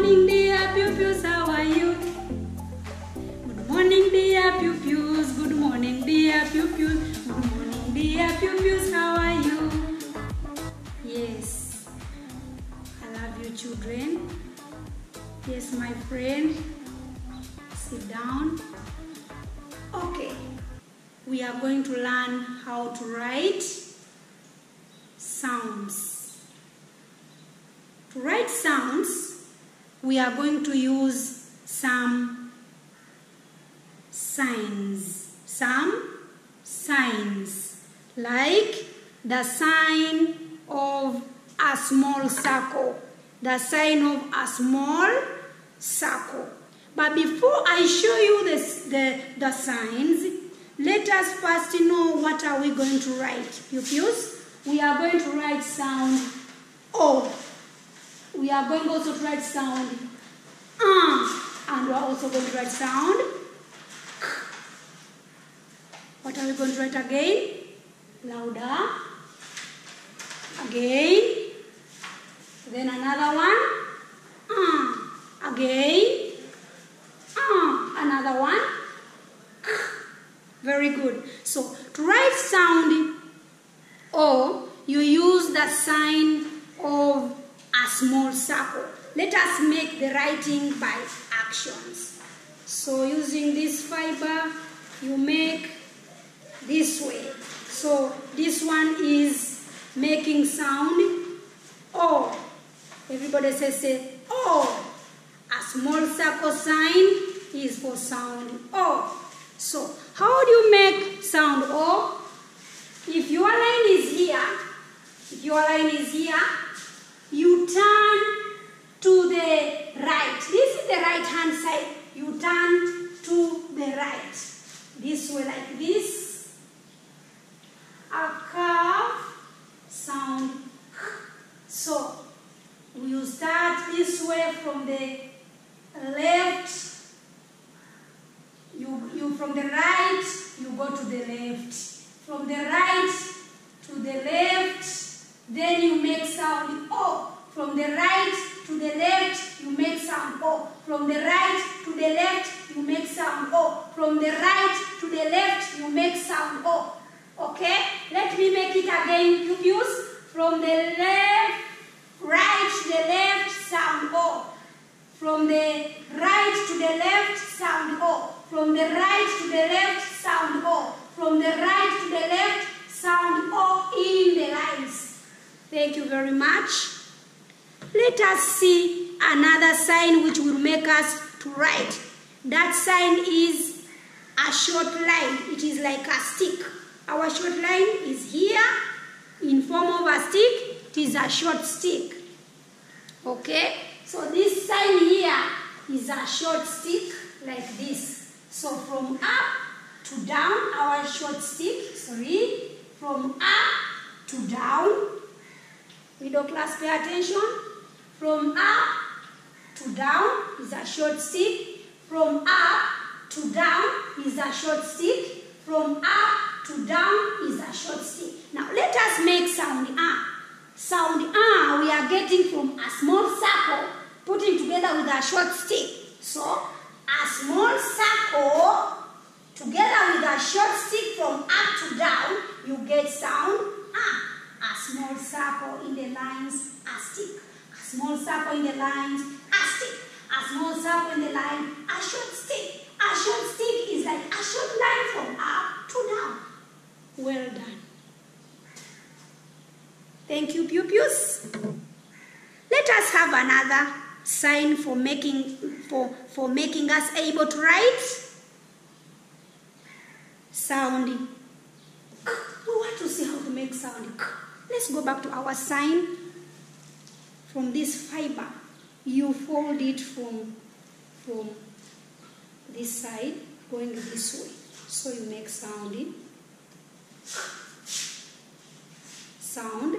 morning, dear pupils. How are you? Good morning, dear pupils. Good morning, dear pupils. Good morning, dear pupils. How are you? Yes. I love you, children. Yes, my friend. Sit down. Okay. We are going to learn how to write sounds. To write sounds, we are going to use some signs. Some signs. Like the sign of a small circle. The sign of a small circle. But before I show you this, the, the signs, let us first know what are we going to write. Pupils, we are going to write sound O. We are going also to write sound uh, and we are also going to write sound k. What are we going to write again? Louder. Again. Then another one. Uh, again. Uh, another one. K. Very good. So to write sound O, you use the sign of small circle. Let us make the writing by actions. So using this fiber, you make this way. So this one is making sound O. Everybody says say. A small circle sign is for sound O. So how do you make sound O? If your line is here, if your line is here, turn to the right. This is the right hand side. You turn to the right. This way like this. A curve sound. So you start this way from the left. You, you from the right, you go to the left. From the right to the left, then you make sound O. From the right to the left, you make sound O. From the right to the left, you make sound O. From the right to the left, you make sound O. Okay? Let me make it again, pupils. From the left, right to the left, sound O. From the right to the left, sound O. From the right to the left, sound O. From the right to the left, sound O in the lines. Thank you very much. Let us see another sign which will make us to write. That sign is a short line. It is like a stick. Our short line is here in form of a stick. It is a short stick. Okay? So this sign here is a short stick like this. So from up to down, our short stick, sorry, from up to down. Middle class, pay attention. From up to down is a short stick. From up to down is a short stick. From up to down is a short stick. Now let us make sound ah. Sound ah we are getting from a small circle putting together with a short stick. So a small circle together with a short stick from up to down, you get sound ah. A small circle in the lines, a stick. A small circle in the lines. Small circle in the line, a short stick. A short stick is like a short line from up to now. Well done. Thank you, pupils. Let us have another sign for making for, for making us able to write. Sound. We want to see how to make sound. Let's go back to our sign. From this fiber, you fold it from, from this side, going this way. So you make sound in sound.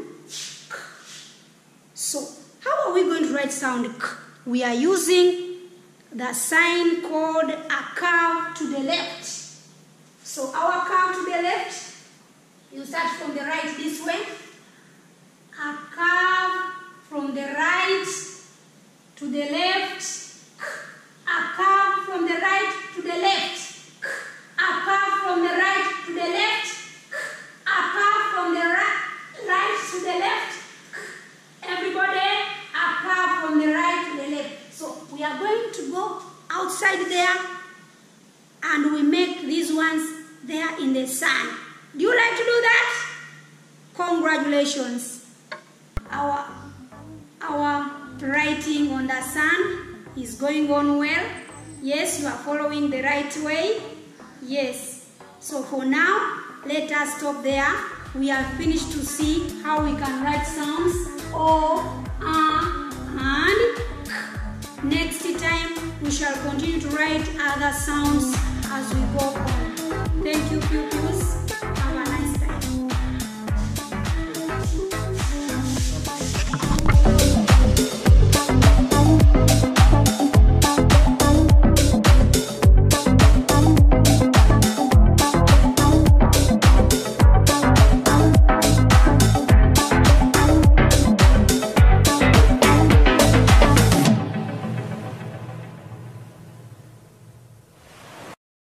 So, how are we going to write sound k? We are using the sign called a curve to the left. So, our curve to the left, you start from the right this way. A curve from the right to the left, a curve from the right to the left, a curve from the right to the left, a curve from the right, right to the left. Everybody, a curve from the right to the left. So we are going to go outside there and we make these ones there in the sun. Do you like to do that? Congratulations. Our, our writing on the sun is going on well. Yes, you are following the right way. Yes. So for now, let us stop there. We have finished to see how we can write sounds O, A, and K. Next time, we shall continue to write other sounds as we go on. Thank you, pupils.